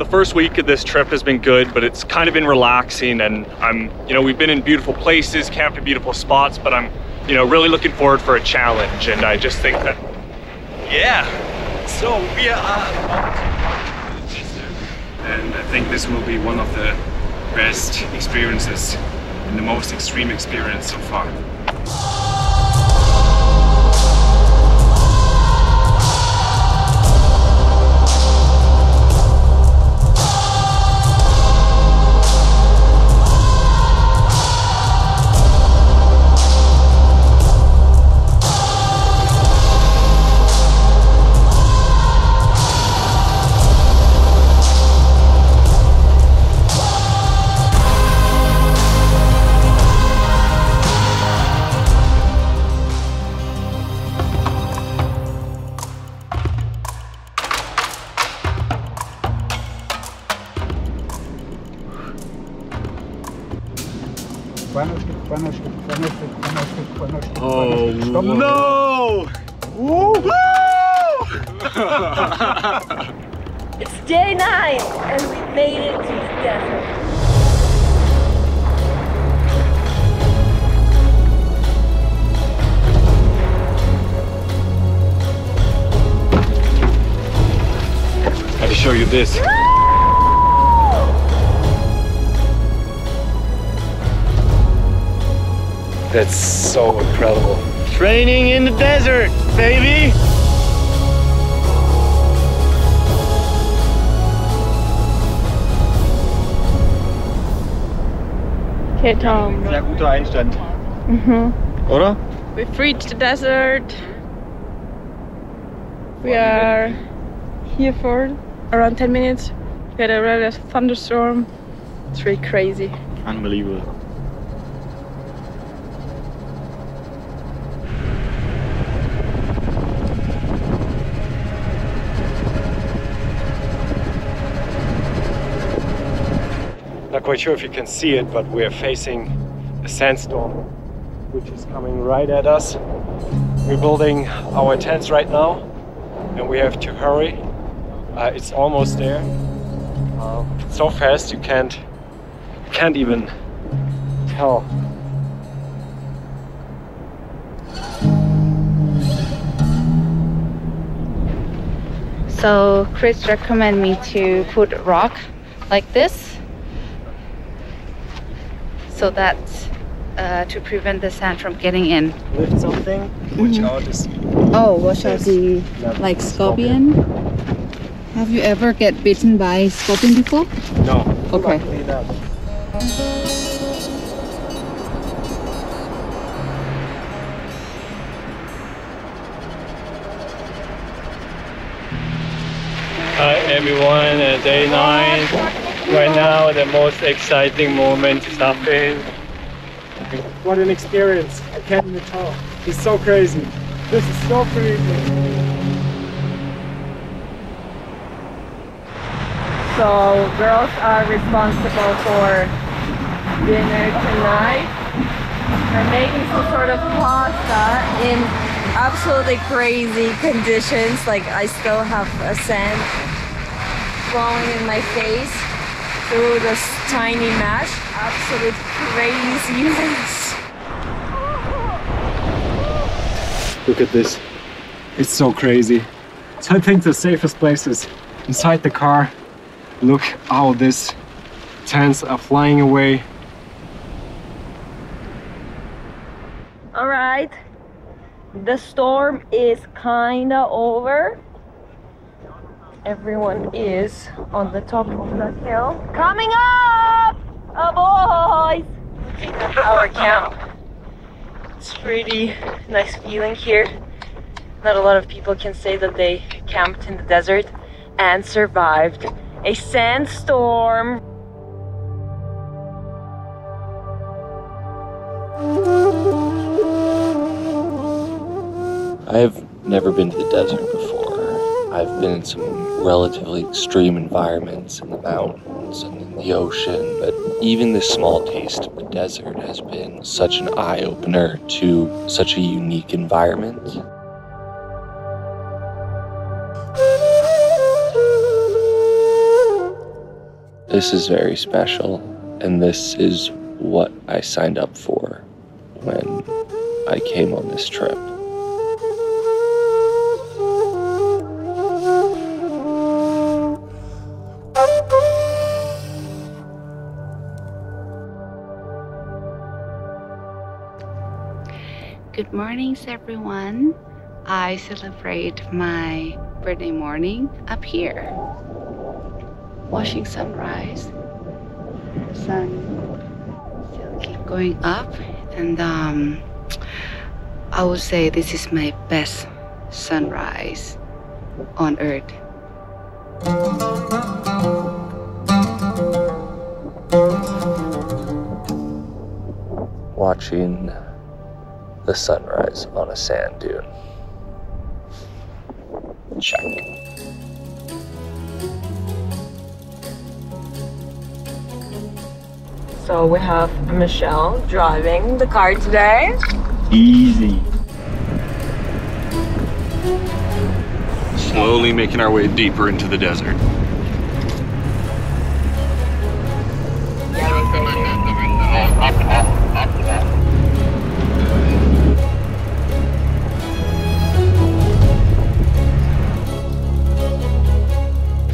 the first week of this trip has been good, but it's kind of been relaxing and I'm, you know, we've been in beautiful places, camped in beautiful spots, but I'm, you know, really looking forward for a challenge. And I just think that, yeah. So we are uh, and I think this will be one of the best experiences and the most extreme experience so far. Oh no! It's day nine and we made it to the desert. I to show you this. Ah! That's so incredible. Training in the desert, baby! Okay, Tom. Sehr guter Einstand. Mhm. Oder? We've reached the desert. We are here for around 10 minutes. We had a rather thunderstorm. It's really crazy. Unbelievable. Not quite sure if you can see it, but we're facing a sandstorm which is coming right at us. We're building our tents right now and we have to hurry. Uh, it's almost there. Uh, so fast you can't can't even tell. So Chris recommend me to put rock like this so that uh, to prevent the sand from getting in. Lift something, watch out this Oh, watch out the like scorpion. Have you ever get bitten by scorpion before? No. Okay. Hi everyone, uh, day nine. Right now, the most exciting moment is happening. What an experience! I can't even tell. It's so crazy. This is so crazy. So girls are responsible for dinner tonight. We're making some sort of pasta in absolutely crazy conditions. Like I still have a sand falling in my face through this tiny mesh. Absolute craziness. Look at this. It's so crazy. So I think the safest place is inside the car. Look how these tents are flying away. All right, the storm is kinda over. Everyone is on the top of the hill. Coming up! Oh boys! Our camp. It's pretty nice feeling here. Not a lot of people can say that they camped in the desert and survived a sandstorm. I've never been to the desert before. I've been in some relatively extreme environments in the mountains and in the ocean, but even this small taste of the desert has been such an eye opener to such a unique environment. This is very special, and this is what I signed up for when I came on this trip. Good mornings, everyone. I celebrate my birthday morning up here, watching sunrise. Sun still keep going up, and um, I would say this is my best sunrise on Earth. Watching the sunrise on a sand dune. Check. So we have Michelle driving the car today. Easy. Slowly making our way deeper into the desert.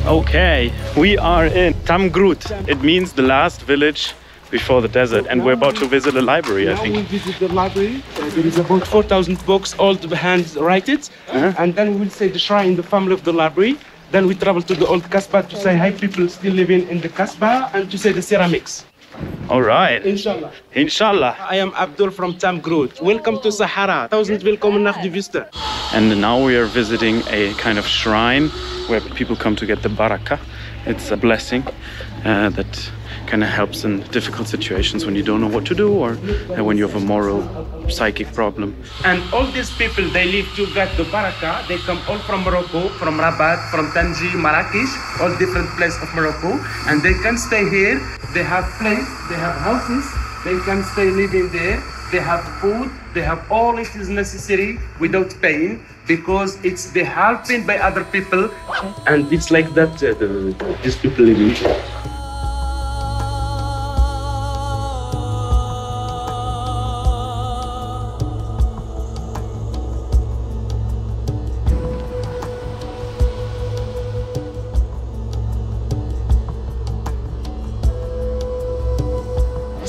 Okay, we are in Tamegroute. It means the last village before the desert, and we're about to visit a library, I think. Now we visit the library. Uh, there is about 4,000 books, all the hands write it. Uh-huh. And then we will say the shrine, the family of the library. Then we travel to the old Kasbah to say hi, people still living in the Kasbah, and to say the ceramics. All right, Inshallah. inshallah. I am Abdul from Tamegroute. Welcome to Sahara. Thousand welcome nach die Vista. And now we are visiting a kind of shrine where people come to get the barakah. It's a blessing uh, that kind of helps in difficult situations when you don't know what to do or uh, when you have a moral, psychic problem. And all these people, they live to get the barakah. They come all from Morocco, from Rabat, from Tangier, Marrakesh, all different places of Morocco. And they can stay here. They have place, they have houses. They can stay living there. They have food. They have all it is necessary without paying because it's the helping by other people. And it's like that, uh, the, these people living.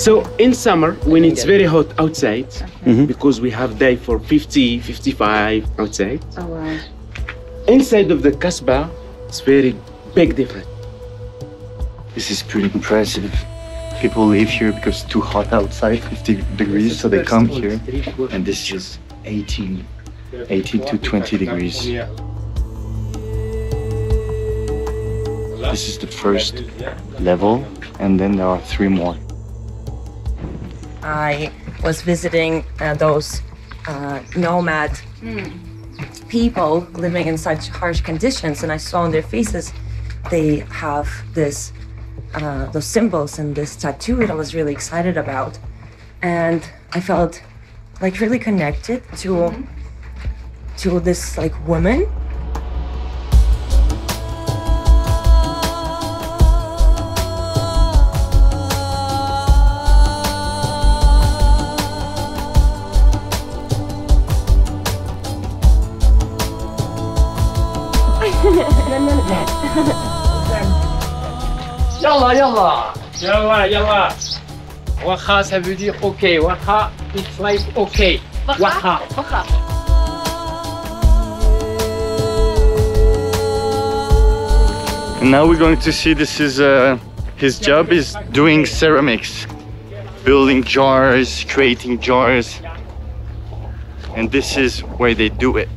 So in summer, when it's very hot outside, mm-hmm. because we have day for 50, 55 outside, Oh wow. inside of the Kasbah, it's very big difference. This is pretty impressive. People live here because it's too hot outside, 50 degrees, so they come here. And this is 18, 18 to 20 degrees. This is the first level, and then there are three more. I was visiting uh, those uh, nomad people living in such harsh conditions, and I saw on their faces they have this uh, those symbols and this tattoo that I was really excited about, and I felt like really connected to to this like woman Yallah, yallah. Yallah, yallah. Waha, ça veut dire OK. Waha, it's like OK. Waha. And now we're going to see this is uh, his job is doing ceramics, building jars, creating jars. And this is where they do it.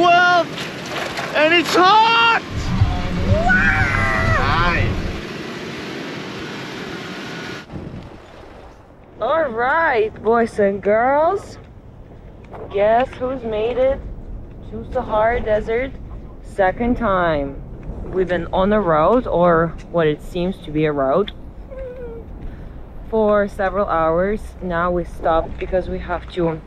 up and it's hot! All right, boys and girls. Guess who's made it to Sahara Desert second time? We've been on the road, or what it seems to be a road, for several hours. Now we stopped because we have to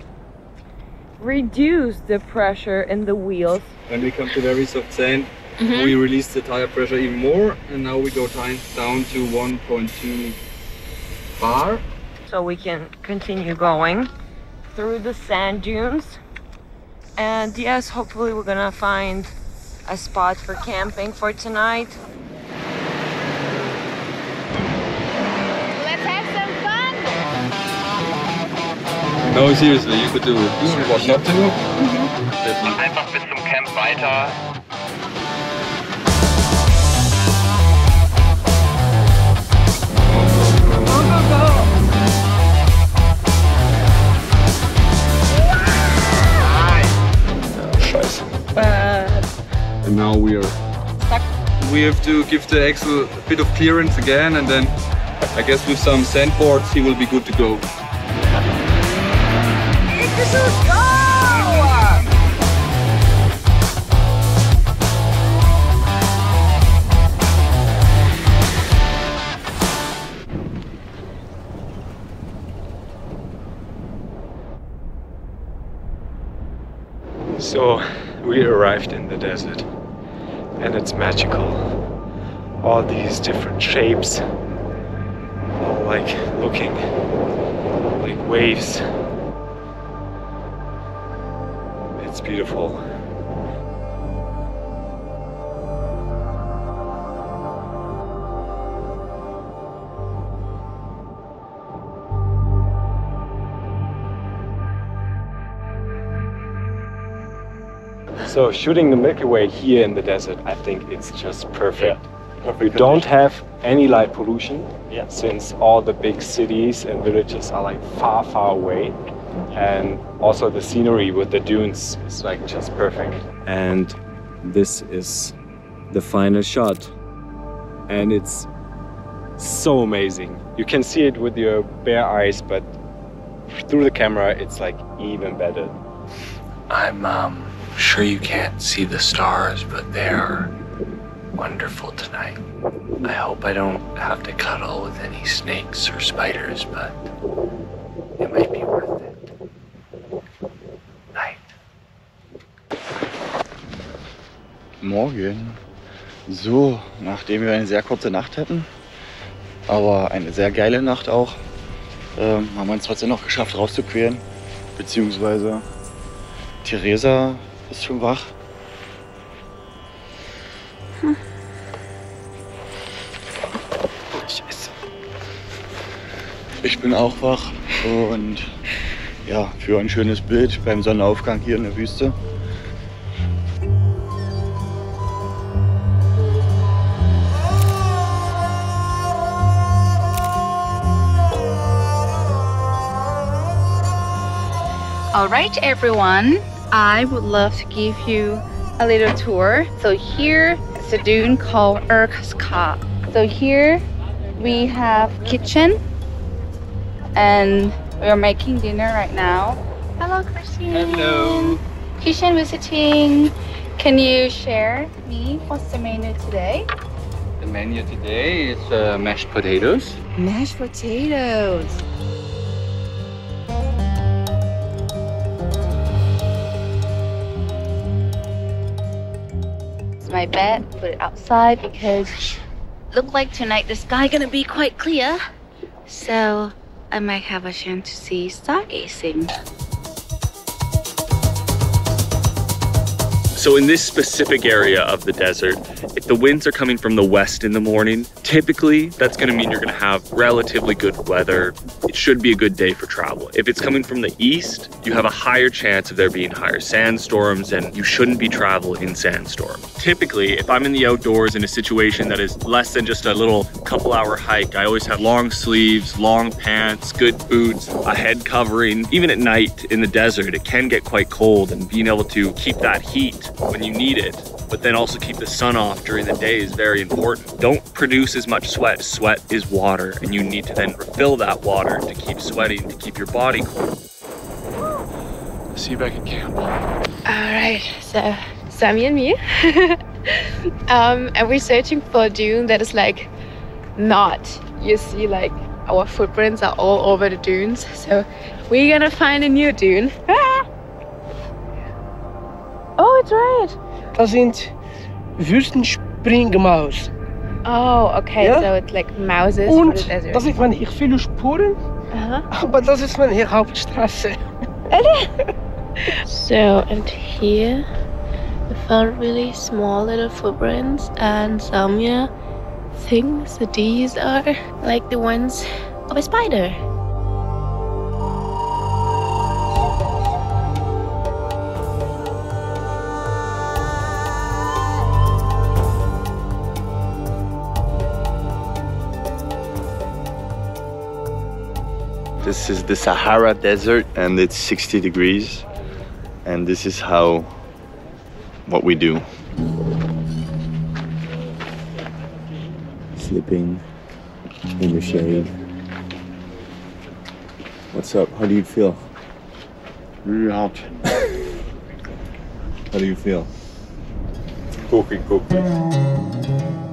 reduce the pressure in the wheels. When we come to very soft sand, Mhm. we release the tire pressure even more, and now we go down to 1.2 bar. so we can continue going through the sand dunes. And yes, hopefully we're gonna find a spot for camping for tonight. No, seriously, you could do it. You know what not to do? Mm-hmm. Einfach bis zum Camp weiter. Äh. And now we are stuck. We have to give the axle a bit of clearance again, and then I guess with some sandboards he will be good to go. So we arrived in the desert and it's magical. All these different shapes, all like looking like waves. Beautiful. So shooting the Milky Way here in the desert, I think it's just perfect. Perfect. we don't have any light pollution yeah. since all the big cities and villages are like far, far away. And also the scenery with the dunes is like just perfect. And this is the final shot. And it's so amazing. You can see it with your bare eyes, but through the camera, it's like even better. I'm um, sure you can't see the stars, but they're wonderful tonight. I hope I don't have to cuddle with any snakes or spiders, but it might be worth it. Morgen. So, nachdem wir eine sehr kurze Nacht hatten, aber eine sehr geile Nacht auch, ähm, haben wir es trotzdem noch geschafft rauszuqueren. Beziehungsweise Theresa ist schon wach. Scheiße. Ich bin auch wach und ja, für ein schönes Bild beim Sonnenaufgang hier in der Wüste. All right, everyone. I would love to give you a little tour. So here is a dune called Erkaska. So here we have kitchen and we are making dinner right now. Hello, Christine. Hello. Kitchen visiting. Can you share me what's the menu today? The menu today is uh, mashed potatoes. Mashed potatoes. My bed. Put it outside because look like tonight the sky gonna be quite clear. So I might have a chance to see stargazing. So in this specific area of the desert, if the winds are coming from the west in the morning, typically that's going to mean you're going to have relatively good weather. It should be a good day for travel. If it's coming from the east, you have a higher chance of there being higher sandstorms and you shouldn't be traveling in sandstorms. Typically, if I'm in the outdoors in a situation that is less than just a little couple hour hike, I always have long sleeves, long pants, good boots, a head covering. Even at night in the desert, it can get quite cold and being able to keep that heat when you need it, but then also keep the sun off during the day is very important. Don't produce as much sweat. Sweat is water, and you need to then refill that water to keep sweating, to keep your body cool. See you back at camp. All right, so Sammy and me, um, and we're searching for a dune that is like not. You see, like our footprints are all over the dunes, so we're gonna find a new dune. oh, it's right. Das sind Wüstenspringmaus. Oh, okay, Ja? so it's like mouses for Und the desert. das ist man hier viele Spuren, Aha. aber das ist man hier Hauptstraße. So, and here we found really small little footprints, and Samia thinks that these are like the ones of a spider. This is the Sahara Desert and it's 60 degrees. And this is how, what we do. Sleeping in the shade. What's up? How do you feel? Really hot. How do you feel? Cooking, cookie.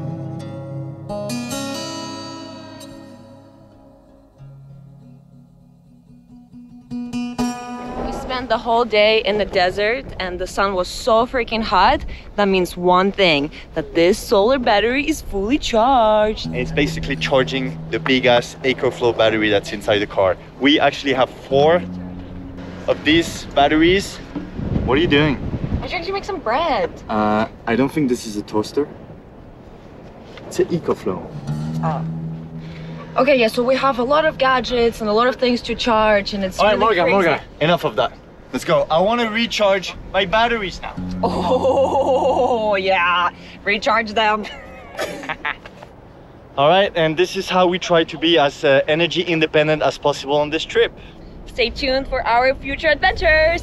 Spent the whole day in the desert and the sun was so freaking hot. That means one thing that this solar battery is fully charged. It's basically charging the big ass EcoFlow battery that's inside the car. We actually have four of these batteries. What are you doing? I'm trying to make some bread. Uh, I don't think this is a toaster. It's an EcoFlow. Oh. Okay, yeah, so we have a lot of gadgets and a lot of things to charge, and it's All right, really Morgan, crazy. Morgan. Enough of that. Let's go. I want to recharge my batteries now. Oh, yeah. Recharge them. All right, and this is how we try to be as uh, energy independent as possible on this trip. Stay tuned for our future adventures.